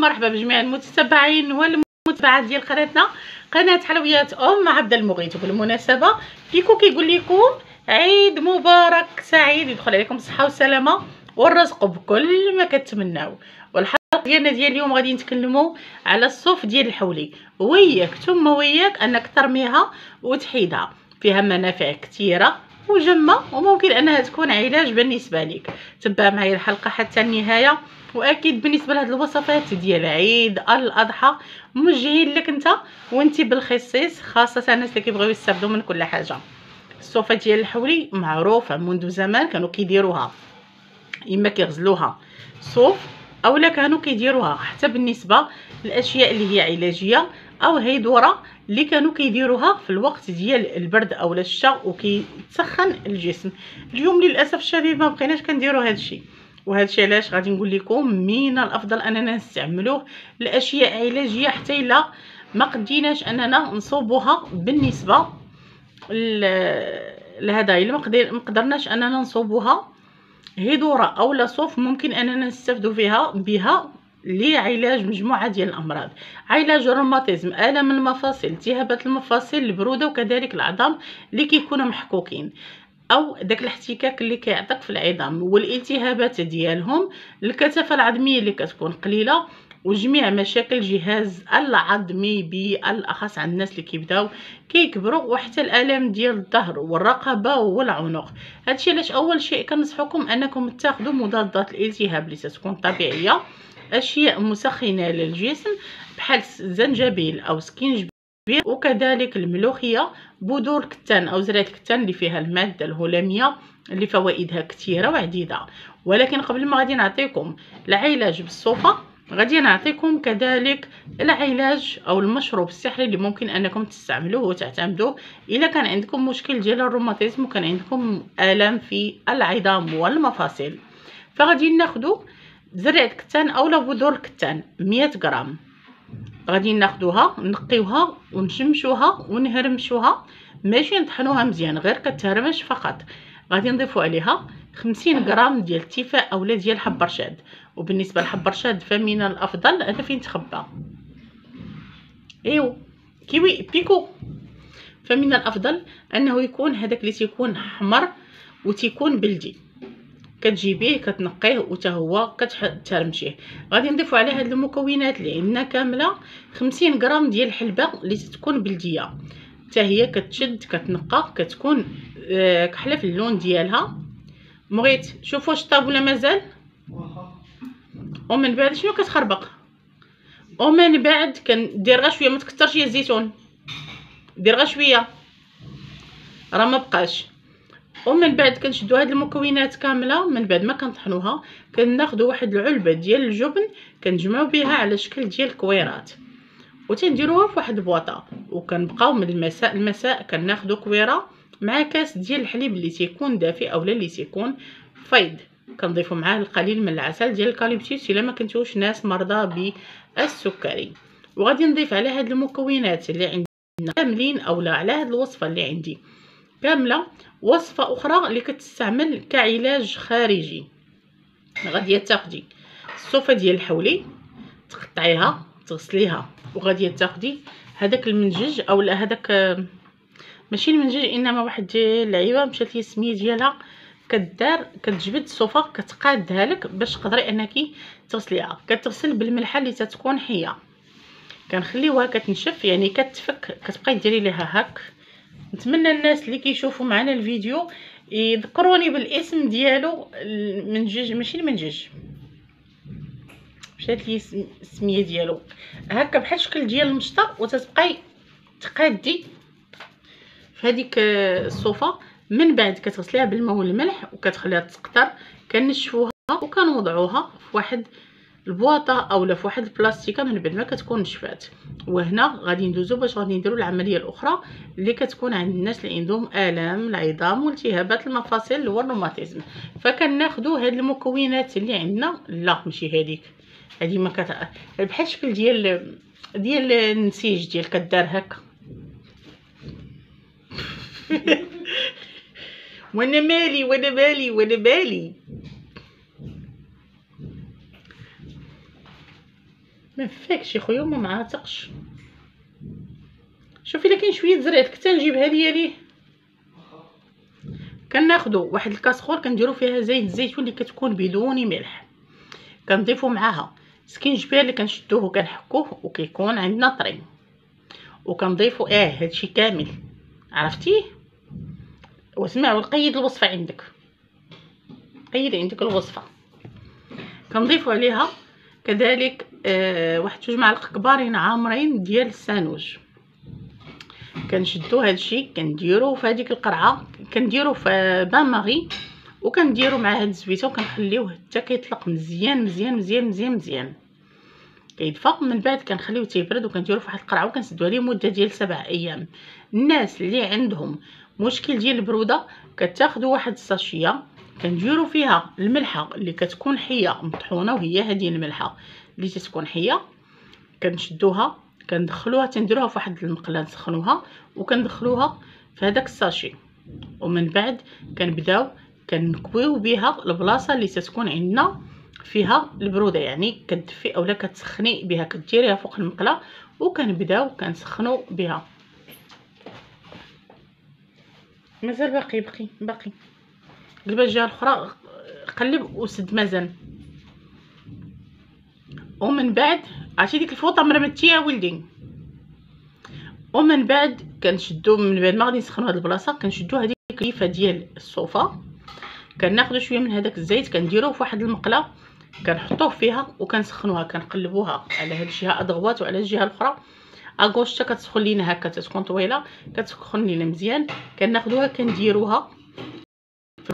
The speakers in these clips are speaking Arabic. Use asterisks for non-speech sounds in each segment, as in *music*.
مرحبا بجميع المتتبعين والمتابعات ديال قناتنا. قناة حلويات أم عبد المغيث وبالمناسبه بيكو كيقول لكم عيد مبارك سعيد. يدخل عليكم الصحه والسلامه والرزق بكل ما كتمناو. والحلقة ديالنا ديال اليوم غادي نتكلموا على الصوف ديال الحولي. وياك ثم وياك انك ترميها وتحيدها فيها منافع كثيرة وجمة وممكن أنها تكون علاج بالنسبة لك. تبع معايا الحلقة حتى النهاية. واكيد بالنسبة لهاد الوصفات ديال عيد الاضحى موجهين لك انت وانت بالخصيص خاصة الناس اللي كيبغيو يستافدوا من كل حاجة. الصوفة ديال الحولي معروفة منذ زمان كانوا كيديروها. إما كيغزلوها صوف اولا كانوا كيديروها. حتى بالنسبة للأشياء اللي هي علاجية أو هيدورة اللي كانوا كيديروها في الوقت ديال البرد أو الشتاء وكيتسخن الجسم. اليوم للأسف الشديد ما بقيناش كنديروا هذا الشيء وهذا الشيء علاش غادي نقول لكم من الأفضل أننا نستعملوه لأشياء علاجية حتى إلا ما قديناش أننا نصوبوها بالنسبة لهذا. إلا ما قدرناش أننا نصوبوها هيدوره أو صوف ممكن أننا نستافدوا فيها بها لعلاج مجموعة ديال الأمراض. علاج الروماتيزم آلام المفاصل التهابات المفاصل البرودة وكذلك العظام اللي كيكونوا محكوكين أو داك الاحتكاك اللي كيعطيك في العظام والالتهابات ديالهم الكثافة العظمية اللي كتكون قليلة وجميع مشاكل الجهاز العظمي بالأخص عند الناس اللي كيبداو كيكبروا وحتى الألام ديال الظهر والرقبة والعنق. هادشي علاش أول شيء كنصحكم أنكم تاخذوا مضادات الالتهاب اللي تكون طبيعية أشياء مسخنة للجسم بحال الزنجبيل أو سكينجبيل وكذلك الملوخية بذور الكتان أو زرعة الكتان اللي فيها المادة الهلاميه اللي فوائدها كثيره وعديدة. ولكن قبل ما غادي نعطيكم العلاج بالصوفة غادي نعطيكم كذلك العلاج أو المشروب السحري اللي ممكن أنكم تستعملوه وتعتمدوه إذا كان عندكم مشكل ديال الروماتيزم وكان عندكم آلام في العظام والمفاصل. فغادي ناخذ زرع الكتان اولا بذور الكتان 100 غرام. غادي ناخذوها نقيوها ونشمشوها ونهرمشوها. ماشي نطحنوها مزيان غير كتهرمش فقط. غادي نضيفو عليها 50 غرام ديال التفاح اولا ديال حب رشاد وبالنسبة لحب رشاد فمن الأفضل هذا فين تخبى. إيوا كيوي بيكو. فمن الأفضل أنه يكون هذاك اللي تيكون حمر وتيكون بلدي. كتجيبيه كتنقيه وتا هو كترمشيه غادي نضيفو عليه هاد المكونات اللي عندنا كاملة 50 غرام ديال الحلبه اللي تكون بلدية. حتى هي كتشد كتنقى كتكون آه، كحلة في اللون ديالها. بغيت شوفوا واش طاب ولا مازال؟ ومن بعد شنو كتخربق؟ ومن بعد كندير غير شوية ما تكثرش الزيتون. دير غير شوية. راه ما بقاش. ومن بعد كنشدو هاد المكونات كاملة من بعد ما كنطحنوها كناخدو واحد العلبة ديال الجبن كنجمعو بها على شكل ديال الكويرات. وتنديروها في واحد البواطة. وكنبقاو من المساء المساء كناخدو كويرة مع كاس ديال الحليب اللي تيكون دافئ اولا اللي تيكون فيض كنضيفو معاه القليل من العسل ديال الكاليبتوس إلا ما كنتوش ناس مرضى بالسكري. وغادي نضيف على هاد المكونات اللي عندنا كاملين اولا على هاد الوصفة اللي عندي. كاملة وصفة أخرى اللي كتستعمل كعلاج خارجي. غادي تاخدي الصوفة ديال الحولي تقطعيها تغسليها وغادي تاخدي هذاك المنجج اولا هذاك ماشي المنجج إنما واحد اللعيبه مشات لي السمية ديالها. كدار كتجبد الصوفة كتقادها لك باش تقدري أنك تغسليها. كتغسل بالملحة اللي تتكون حية. كنخليوها كتنشف يعني كتفك كتبقاي ديري ليها هاك. نتمنى الناس اللي كيشوفوا معنا الفيديو يذكروني بالاسم ديالو المنجج ماشي المنجج مشات لي السمية ديالو. هكا بحال الشكل ديال المشطة وتتبقاي تقادي في هذيك الصوفة. من بعد كتغسليها بالماء والملح وكتخليها تسقطر. كنشفوها وكنوضعوها في واحد البواطة اولا في واحد البلاستيكة من بعد ما كتكون نشفات. وهنا غادي ندوزو باش غادي نديرو العملية الأخرى اللي كتكون عند الناس اللي عندهم آلام العظام والتهابات المفاصل والروماتيزم فكناخذوا هاد المكونات اللي عندنا. لا ماشي هذيك هذه ما كت بحال الشكل ديال ديال النسيج ديال كدار هكا. *laughs* وأنا مالي وأنا مالي وأنا مالي. ما يا خويا وما معاتقش. شوفي إلا كاين شوية زريت كنت نجيبها ليا ليه؟ كناخذوا واحد الكاسخول كنديروا فيها زيت الزيتون اللي كتكون بدون ملح. كنضيفوا معاها. سكينجبير اللي كنشدوه وكنحكوه وكيكون عندنا طري. وكنضيفوا آه هادشي كامل. عرفتيه واسمع وقيد الوصفة عندك. قيد عندك الوصفة. كنضيفوا عليها. كذلك آه واحد جوج معالق كبارين عامرين ديال السانوج. كنشدو هادشي كنديرو في هذيك القرعة كنديرو في بان ماغي وكنديرو مع هاد الزويته وكنخليوه حتى كيطلق مزيان مزيان مزيان مزيان مزيان. كيدفى من بعد كنخليوه تيبرد وكنديرو في واحد القرعة وكنسدو عليه مدة ديال سبع أيام. الناس اللي عندهم مشكل ديال البرودة كتاخذوا واحد الساشيه كنديرو فيها الملحة اللي كتكون حية مطحونة وهي هذه الملحة. اللي تتكون حية. كنشدوها كندخلوها تنديروها في واحد المقله نسخنوها وكندخلوها في هذاك الساشي. ومن بعد كنبداو كنكويو بها البلاصة اللي تتكون عندنا فيها البرودة يعني كتدفي اولا كتسخني بها كديريها فوق المقله وكنبداو كنسخنو بها. مازال باقي باقي باقي. قلب الجهه الاخرى قلب وسد مازال. ومن بعد عرفتي ديك الفوطة مرمتيها ولدي ومن بعد كنشدو من بعد ما غادي نسخنو هاد البلاصة كنشدو هذيك الليفه ديال الصوفة. كناخذوا شوية من هذاك الزيت كنديروه في واحد المقلة كنحطوه فيها وكنسخنوها كنقلبوها على هاد الجهة ادغوات وعلى الجهة الأخرى. اغوش حتى كتسخن لينا هكا تتكون طويلة كتسخن لينا مزيان. كناخذوها كنديروها.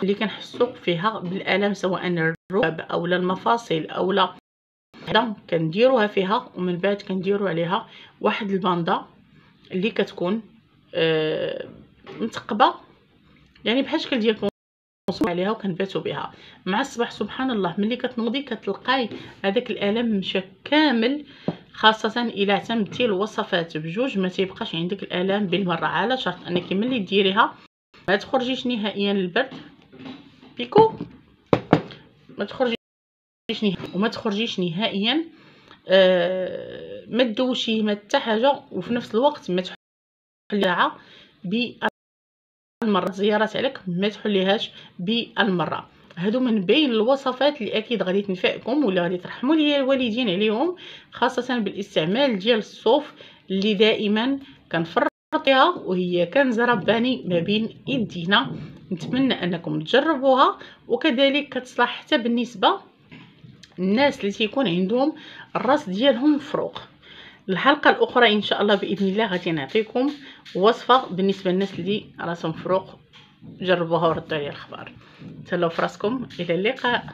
اللي كنحسوا فيها بالالم سواء الركب اولا المفاصل اولا هذا كنديروها فيها ومن بعد كنديروا عليها واحد الباندا اللي كتكون آه متقبة. يعني بحال شكل ديال بونسو عليها وكنباتوا بها. مع الصباح سبحان الله ملي كتنوضي كتلقاي هذاك الألم مشى كامل خاصة إلا اعتمدتي الوصفات بجوج ما تيبقاش عندك الالام بالمرة على شرط أنك ملي ديريها ما تخرجيش نهائيا للبرد. بيكو. ما نهائيا وما تخرجيش نهائيا آه ما تدوشي ما حتى حاجة وفي نفس الوقت ما تحليها بالمرة. زيارات عليك ما تحليهاش بالمرة. هادو من بين الوصفات اللي أكيد غادي تنفعكم ولا غادي ترحموا لي الوالدين عليهم خاصة بالاستعمال ديال الصوف اللي دائما كنفرطيها وهي كنز رباني ما بين يدينا. نتمنى أنكم تجربوها وكذلك كتصلح حتى بالنسبة الناس اللي تيكون عندهم الرأس ديالهم مفروق الحلقة الأخرى إن شاء الله بإذن الله غادي نعطيكم وصفة بالنسبة للناس اللي راسهم مفروق جربوها وردوا عليا الخبر تهلاو فراسكم إلى اللقاء.